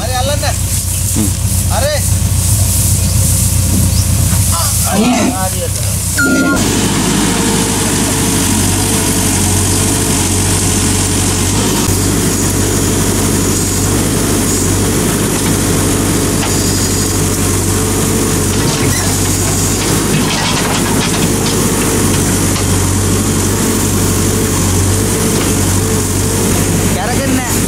හරි අල්ලන්න. හරි. හරියට. කැරකෙන්නේ නැහැ.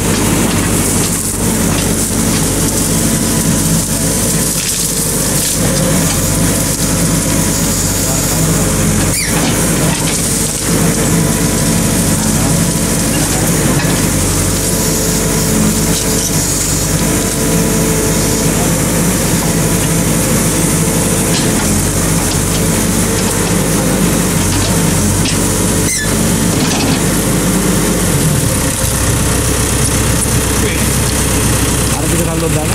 අර ටික කල්ලොත් දාන්න.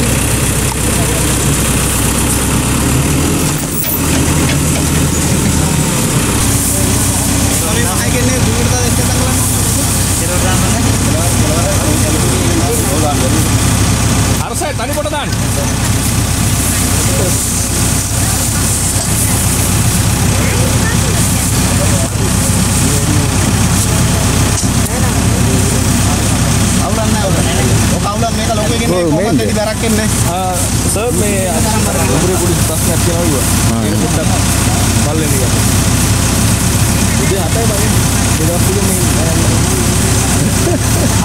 අර සයිඩ් තනි කොට දාන්න. අවුලක් නැහැ අවුලක්. ඔක අවුලක් දෙවි බරක් එන්නේ? සර් මේ උඹේ පොඩි ප්‍රශ්නයක් තියෙනවා. ඒක පොඩ්ඩක් බලන්න ගියා. ඉතින් අතයි බලන්න. ඒ දවස් ටික මේ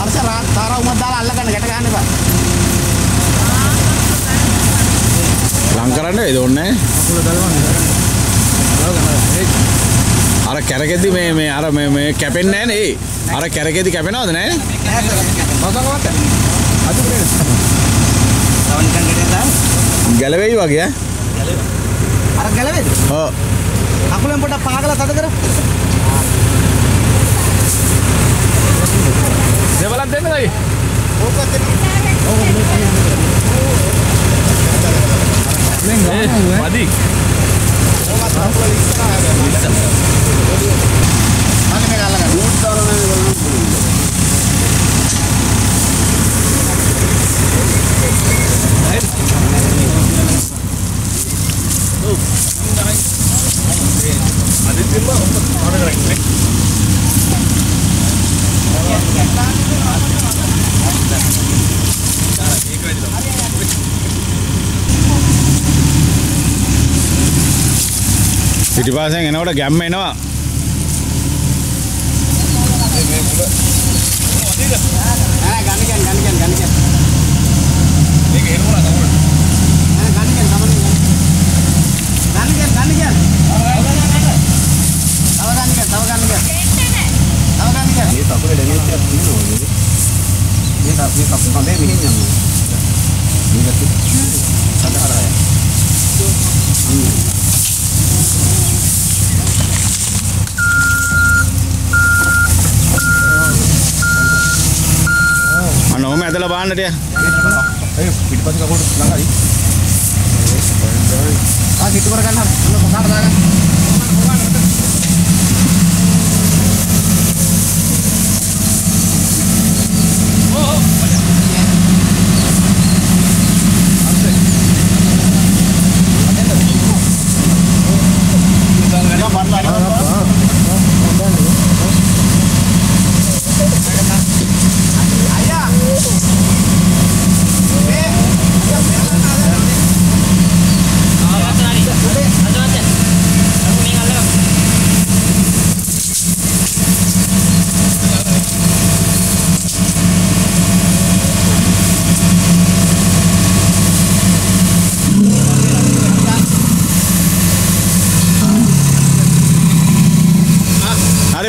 අරස රා- තාරා උමක් දාලා අල්ලගන්න ගැට ගන්න එපා. ලං කරන්න වේද ඕනේ අර කැරකෙදි මේ මේ අර මේ මේ කැපෙන්නේ නැහැ නේ අර කැරකෙදි කැපෙනවද නැහැ ගැලවෙයි වගේ ඈ? අර ගැලවේද? ඔව් කකුලෙන් පොඩ්ඩක් පහකලා තද කර. දෙවලක් දෙන්න ගයි. ඕකත් එන්න. ඒ වදි. ඕකත් කකුල ඉස්සරහා හැබැයි. අන්න මේක අල්ලගන්න. පිටිපස්සෙන් එනකොට ගැම්ම එනවා නෑ ගන්න කියන්න ගන්න කියන්න ගන්න කියන්න. මේක එනවා නේද? නෑ ගන්න කියන්න තමයි ගන්න. ගන්න කියන්න ගන්න කියන්න. තව ගන්න කියන්න තව ගන්න කියන්න. තව ගන්න කියන්න. මේ කකුලේ ඩැමේජ් එකක් තියෙනවා නේද? මේ කප් මේ කප් කඳේ මෙහෙන් යනවා. මේක සදහරය. අන්න ඔහම ඇදලා බලන්න ටික ඒ පිටිපස්ස කකුලට ළඟයි. ආ සිටු කර ගන්න. ඔන්න පොකාට දාගන්න.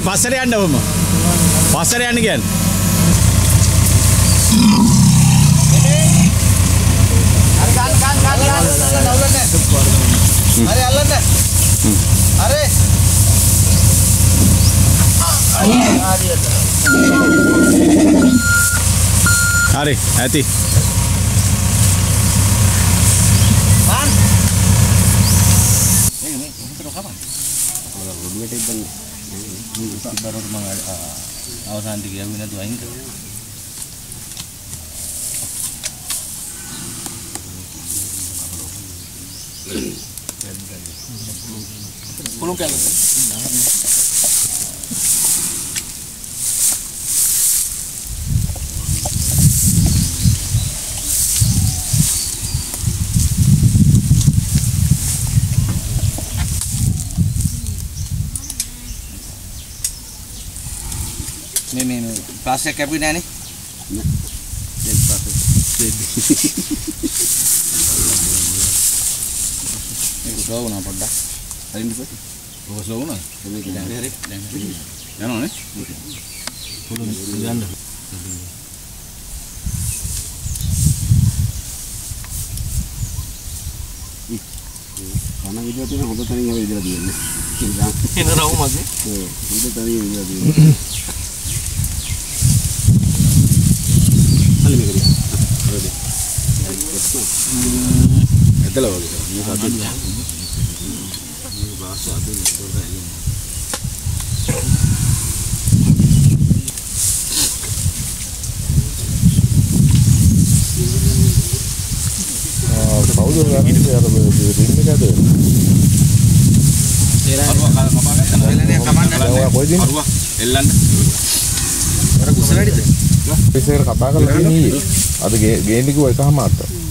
හරි පස්සට යන්න ඔහම පස්සට යන්න කියන්නේ හරි ගන්න ගන්න ගන්න ගන්න අවුලන්නේ. හරි අල්ලන්න. හරි. හරියට. හරි ඇති මාන් ඔළුවට baru mga aw sa hindi gawin na tuwain ka Pulung kan? මේ මේ මේ ප්ලාස්ටික් කැපුවේ නෑනේ. දැන් පස්සේ මේක ස්ලෝ වුණා පොඩ්ඩක්. හරිද? ඔක ස්ලෝ වුණා. මේක දැන් හරි දැන් හරි. යනවනේ. යන්න. කන විදියට තියෙන හොඳ තනින් හැම විදියට තියෙන්නේ. ඉතින් එන රවුමක් නේ. ඒ හොඳ තනින් විදියට තියෙන්නේ. අලි මේක දිහා. හරිද? ඇදලා වගේ මේ සාදු මේ බාස් ආදී දොර ඇලින්. කවුද ගන්නේ අර රින් එකද? අරුවා කා කපා ගන්න වෙලනේ කමන්න. ඔයා කොයිද ඉන්නේ? අරුවා එල්ලන්න. අර කුස වැඩිද? ඉස්සර කතා කරලා තියෙන ඊයේ. අද ගේන්න කිව්වා එකම අත්ත.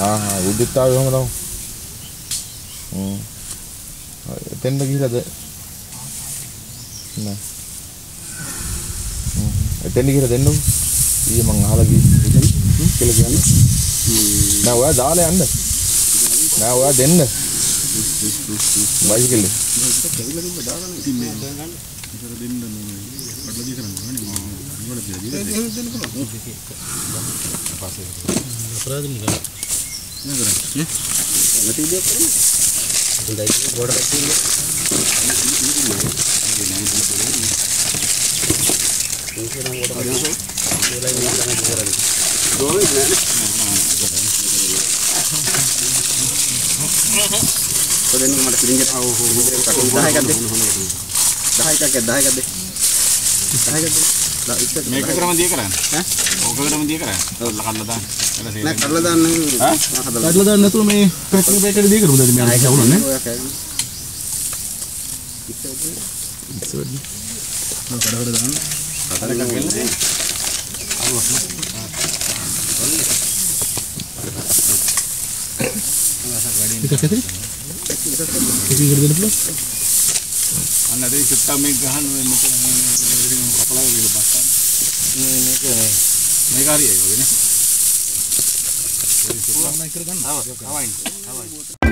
ආ ආ උඩට ආවේ කොහමද? හ්ම්. එතෙන්ද ගිහලාද? නෑ. හ්ම්. එතෙන්ද ගිහලා දෙන්නකො. ඊයේ මං අහලා. එතන කියලා කියන්නේ. නෑ ඔයා දාලා යන්න. නෑ ඔයා දෙන්න. Bicycle ya nanti dia kan udah ini border kecil ya ini di mana di mana di mana ini kurang border kecil ini lain ini sangat besar ini dua ini mana Kalau ini ke mana kirim jet au, dah ikat deh, dah ikat deh, dah ikat deh. මේකටම දිය කරන්නේ. ඈ? ඕකකටම දිය කරන්නේ. කල්ලා දාන්න. එලා නෑ. කරලා දාන්න හදලා කඩලා දාන්න නැතුව මේ පැකින් පැකට් දී කරමුද මේ අර කවුරුනේ? ඔයා කෑගන්න කඩකට දාන්න. කඩ එකක් එල්ලන්නේ. එකක් ඇතුලේ. එකකින් කර දෙන්න පුළුවන්. අන්න අර චුට්ටක් මේක ගහන්න මෙතන ඉතින් කපලා වගේ බස්සන්න. මේ මේක මේක හරි ඒක නේ. ආවයි කර ගන්න. ආවයි. ආවයි.